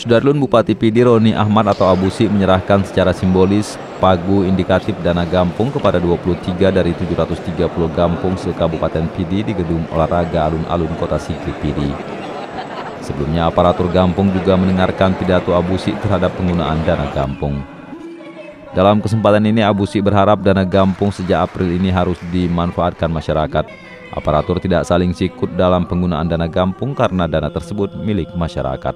Sudarlun Bupati Pidi Roni Ahmad atau Abusi menyerahkan secara simbolis pagu indikatif dana gampung kepada 23 dari 730 gampung se-Kabupaten Pidi di Gedung Olahraga Alun-Alun Kota Sigli Pidi. Sebelumnya aparatur gampung juga mendengarkan pidato Abusi terhadap penggunaan dana gampung. Dalam kesempatan ini Abusi berharap dana gampung sejak April ini harus dimanfaatkan masyarakat. Aparatur tidak saling sikut dalam penggunaan dana gampung karena dana tersebut milik masyarakat.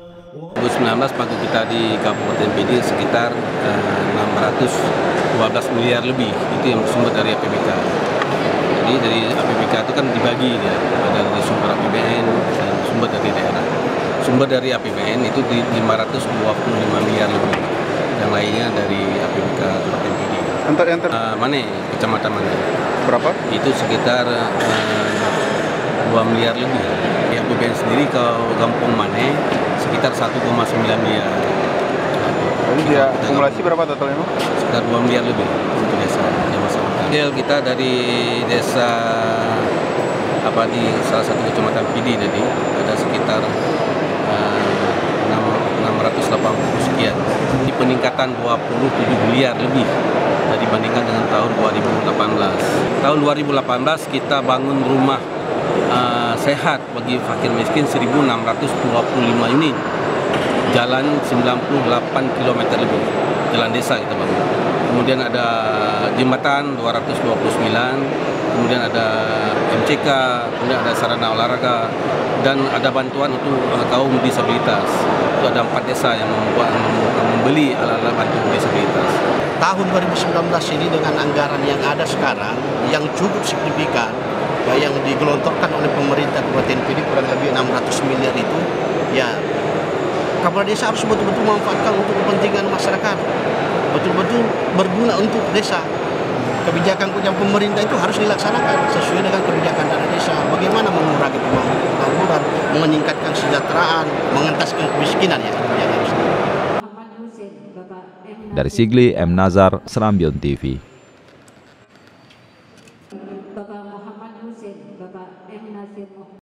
2019 pagu kita di Kabupaten PD sekitar eh, 612 miliar lebih. Itu yang bersumber dari APBK jadi dari APBK itu kan dibagi dia. Ada dari sumber APBN dan sumber dari daerah. Sumber dari APBN itu di 525 miliar lebih yang lainnya dari APBK Kabupaten PD Antar antar uh, Mane, kecamatan Mane berapa? itu sekitar uh, 2 miliar lebih ya, APBN sendiri kalau Kampung Mane sekitar 1,9 miliar. Jadi dia akumulasi berapa totalnya? Sekitar 2 miliar lebih untuk desa Jawa Selatan. Kita dari desa apa di salah satu kecamatan Pidi tadi ada sekitar uh, peningkatan 27 miliar lebih dibandingkan dengan tahun 2018. Tahun 2018 kita bangun rumah uh, sehat bagi fakir miskin 1625 unit. Jalan 98 km lebih. Jalan desa kita bangun. Kemudian ada jembatan 229 kemudian ada MCK kemudian ada sarana olahraga dan ada bantuan untuk uh, kaum disabilitas. Itu ada empat desa yang membuat membeli alat-alat bantuan disabilitas. Tahun 2019 ini dengan anggaran yang ada sekarang yang cukup signifikan ya, yang digelontorkan oleh pemerintah Kabupaten Pidi kurang lebih 600 miliar itu ya kepala desa harus betul-betul memanfaatkan untuk kepentingan masyarakat. Betul-betul berguna untuk desa. Kebijakan kebijakan pemerintah itu harus dilaksanakan sesuai dengan kebijakan dana desa. Bagaimana mengurangi pengangguran meningkatkan kesejahteraan mengentaskan kemiskinan ya dari Sigli, M. Nazar, Serambion TV.